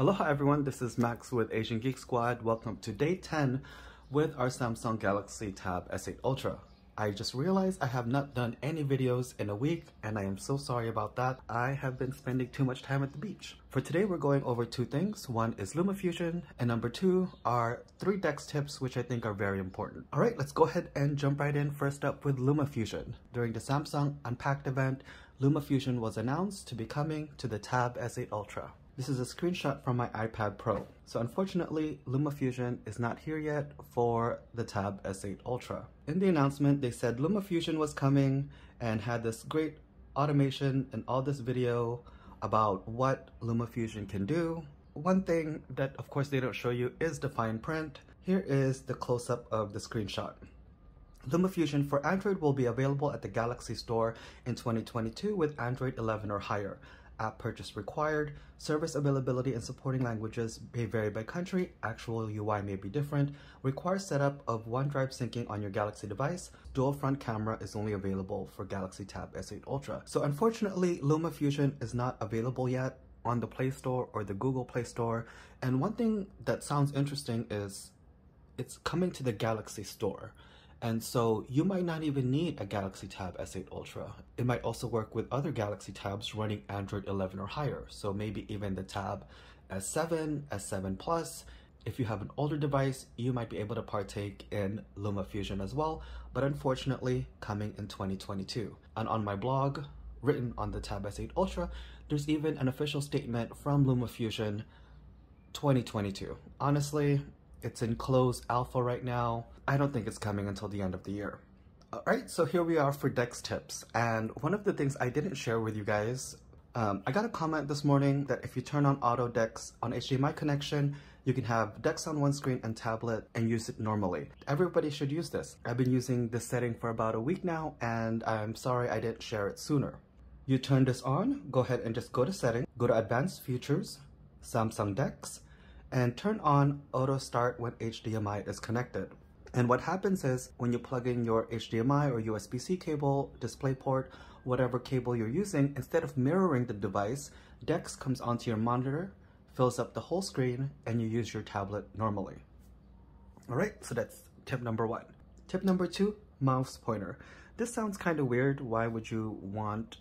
Aloha everyone, this is Max with Asian Geek Squad. Welcome to day 10 with our Samsung Galaxy Tab S8 Ultra. I just realized I have not done any videos in a week and I am so sorry about that. I have been spending too much time at the beach. For today we're going over two things. One is LumaFusion and number two are three DeX tips which I think are very important. Alright, let's go ahead and jump right in first up with LumaFusion. During the Samsung Unpacked event, LumaFusion was announced to be coming to the Tab S8 Ultra. This is a screenshot from my iPad Pro. So unfortunately, LumaFusion is not here yet for the Tab S8 Ultra. In the announcement, they said LumaFusion was coming and had this great automation and all this video about what LumaFusion can do. One thing that of course they don't show you is the fine print. Here is the close-up of the screenshot. LumaFusion for Android will be available at the Galaxy Store in 2022 with Android 11 or higher app purchase required. Service availability and supporting languages may vary by country. Actual UI may be different. Requires setup of OneDrive syncing on your Galaxy device. Dual front camera is only available for Galaxy Tab S8 Ultra. So unfortunately, LumaFusion is not available yet on the Play Store or the Google Play Store. And one thing that sounds interesting is it's coming to the Galaxy Store. And so you might not even need a Galaxy Tab S8 Ultra. It might also work with other Galaxy Tabs running Android 11 or higher. So maybe even the Tab S7, S7 Plus. If you have an older device, you might be able to partake in LumaFusion as well, but unfortunately coming in 2022. And on my blog, written on the Tab S8 Ultra, there's even an official statement from LumaFusion 2022. Honestly, it's in closed alpha right now. I don't think it's coming until the end of the year. Alright, so here we are for DeX tips. And one of the things I didn't share with you guys, um, I got a comment this morning that if you turn on Auto DeX on HDMI connection, you can have DeX on one screen and tablet and use it normally. Everybody should use this. I've been using this setting for about a week now and I'm sorry I didn't share it sooner. You turn this on, go ahead and just go to setting, go to advanced features, Samsung DeX, and turn on auto start when HDMI is connected. And what happens is when you plug in your HDMI or USB-C cable, DisplayPort, whatever cable you're using, instead of mirroring the device, DeX comes onto your monitor, fills up the whole screen, and you use your tablet normally. All right, so that's tip number one. Tip number two, mouse pointer. This sounds kind of weird. Why would you want,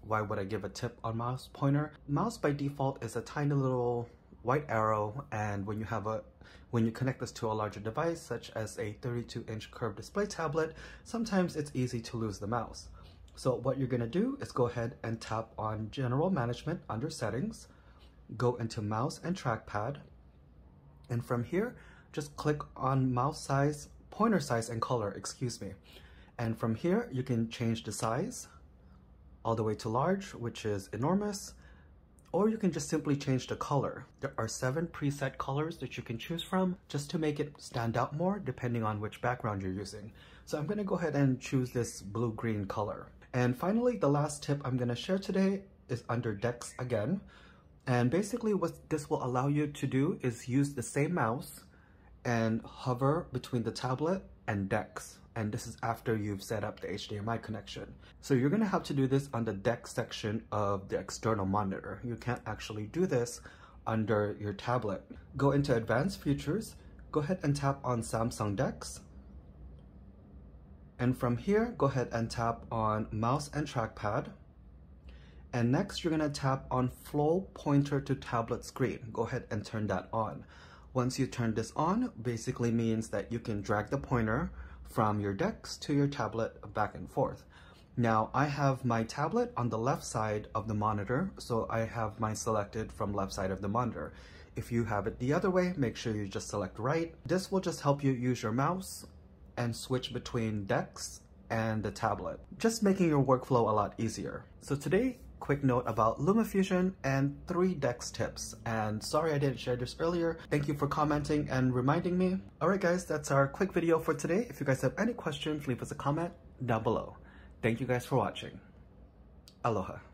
why would I give a tip on mouse pointer? Mouse by default is a tiny little white arrow and when you have a when you connect this to a larger device such as a 32 inch curved display tablet sometimes it's easy to lose the mouse. So what you're going to do is go ahead and tap on general management under settings go into mouse and trackpad and from here just click on mouse size pointer size and color excuse me. And from here you can change the size all the way to large which is enormous or you can just simply change the color. There are seven preset colors that you can choose from just to make it stand out more depending on which background you're using. So I'm gonna go ahead and choose this blue-green color. And finally, the last tip I'm gonna share today is under DeX again. And basically what this will allow you to do is use the same mouse and hover between the tablet and DeX and this is after you've set up the HDMI connection. So you're gonna have to do this on the DeX section of the external monitor. You can't actually do this under your tablet. Go into advanced features, go ahead and tap on Samsung DeX. And from here, go ahead and tap on mouse and trackpad. And next, you're gonna tap on flow pointer to tablet screen. Go ahead and turn that on. Once you turn this on, basically means that you can drag the pointer from your DeX to your tablet back and forth. Now I have my tablet on the left side of the monitor, so I have mine selected from left side of the monitor. If you have it the other way, make sure you just select right. This will just help you use your mouse and switch between DeX and the tablet, just making your workflow a lot easier. So today, quick note about LumaFusion and three DeX tips. And sorry I didn't share this earlier. Thank you for commenting and reminding me. Alright guys, that's our quick video for today. If you guys have any questions, leave us a comment down below. Thank you guys for watching. Aloha.